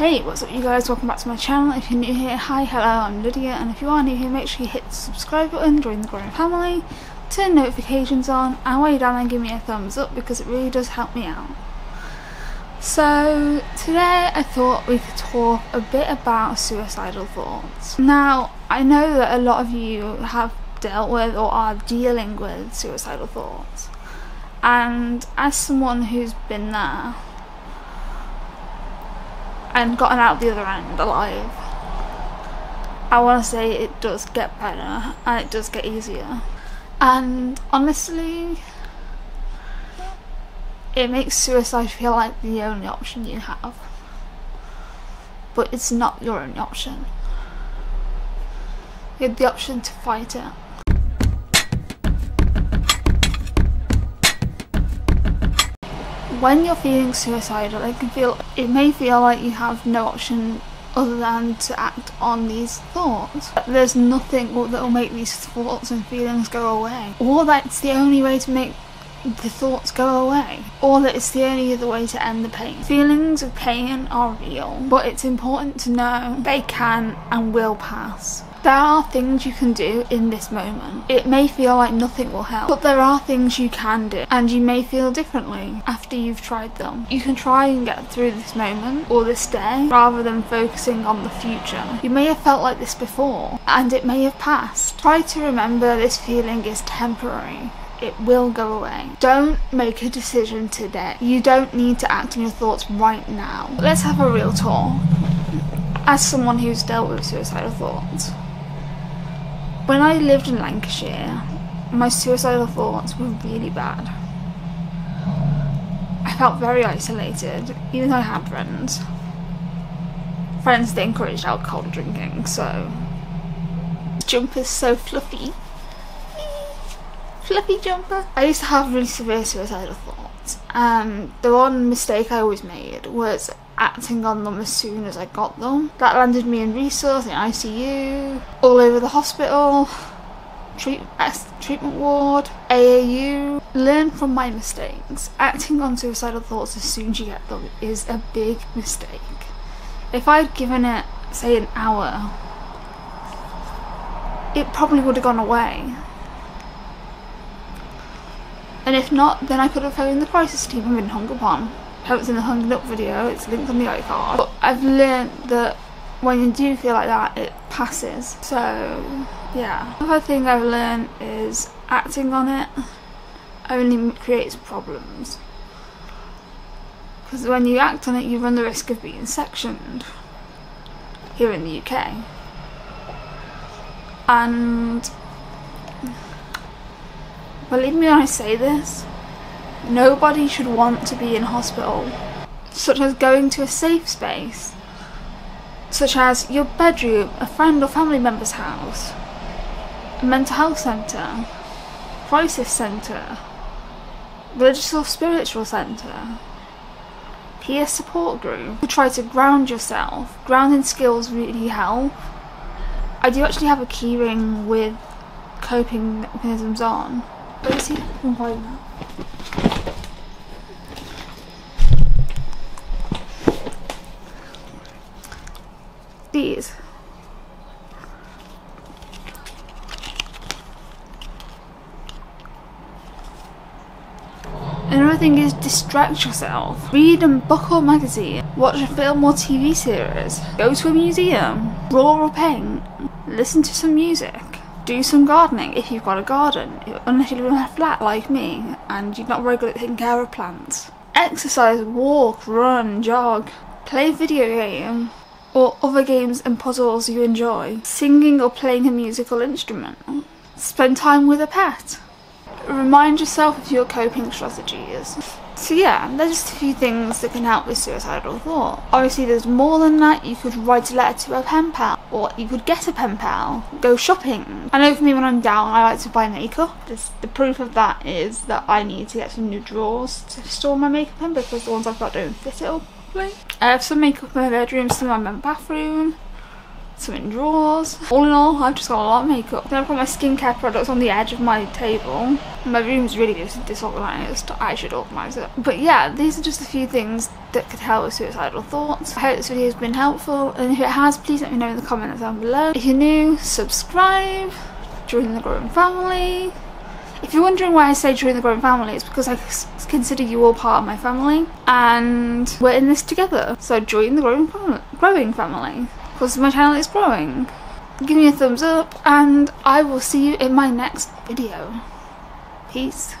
Hey, what's up you guys, welcome back to my channel. If you're new here, hi, hello, I'm Lydia, and if you are new here, make sure you hit the subscribe button, join the growing family, turn notifications on, and while you're down there, give me a thumbs up because it really does help me out. So, today I thought we could talk a bit about suicidal thoughts. Now, I know that a lot of you have dealt with or are dealing with suicidal thoughts, and as someone who's been there, and gotten out the other end alive. I want to say it does get better and it does get easier. And honestly, it makes suicide feel like the only option you have. But it's not your only option. You have the option to fight it. When you're feeling suicidal, it can feel it may feel like you have no option other than to act on these thoughts. There's nothing that will make these thoughts and feelings go away, or that's the only way to make the thoughts go away, or that it's the only other way to end the pain. Feelings of pain are real, but it's important to know they can and will pass. There are things you can do in this moment. It may feel like nothing will help, but there are things you can do, and you may feel differently after you've tried them. You can try and get through this moment or this day rather than focusing on the future. You may have felt like this before, and it may have passed. Try to remember this feeling is temporary it will go away. Don't make a decision today. You don't need to act on your thoughts right now. Let's have a real talk. As someone who's dealt with suicidal thoughts, when I lived in Lancashire, my suicidal thoughts were really bad. I felt very isolated, even though I had friends. Friends that encouraged alcohol drinking, so. Jumper's so fluffy. Fluffy jumper. I used to have really severe suicidal thoughts. and the one mistake I always made was acting on them as soon as I got them. That landed me in resus, in ICU, all over the hospital, treat, treatment ward, AAU. Learn from my mistakes. Acting on suicidal thoughts as soon as you get them is a big mistake. If I'd given it, say, an hour, it probably would have gone away. And if not, then I could have phoned the crisis team and been hung upon hope it's in the hung up video, it's linked on the iCard. But I've learned that when you do feel like that, it passes. So, yeah. Another thing I've learned is acting on it only creates problems. Because when you act on it, you run the risk of being sectioned here in the UK. And believe me when I say this, Nobody should want to be in hospital, such as going to a safe space, such as your bedroom, a friend or family member's house, a mental health centre, crisis centre, religious or spiritual centre, peer support group. Try to ground yourself. Grounding skills really help. I do actually have a keyring with coping mechanisms on. Let's see if I can These. Another thing is distract yourself. Read a book or magazine. Watch a film or TV series. Go to a museum. Draw or paint. Listen to some music do some gardening if you've got a garden, unless you live in a flat like me and you're not very good at taking care of plants. Exercise, walk, run, jog, play video game, or other games and puzzles you enjoy. Singing or playing a musical instrument. Spend time with a pet. Remind yourself of your coping strategies. So yeah, there's just a few things that can help with suicidal thought. Obviously there's more than that, you could write a letter to a pen pal, or you could get a pen pal, go shopping. I know for me when I'm down I like to buy makeup. the proof of that is that I need to get some new drawers to store my makeup in because the ones I've got don't fit it all. I have some makeup in my bedroom, some in my bathroom, some in drawers. All in all, I've just got a lot of makeup. Then I've got my skincare products on the edge of my table. My room's really dis- disorganised. I should organise it. But yeah, these are just a few things that could help with suicidal thoughts. I hope this video has been helpful, and if it has, please let me know in the comments down below. If you're new, subscribe, join the growing family. If you're wondering why I say join the growing family, it's because I consider you all part of my family, and we're in this together. So join the growing family, growing family, because my channel is growing. Give me a thumbs up, and I will see you in my next video. Peace.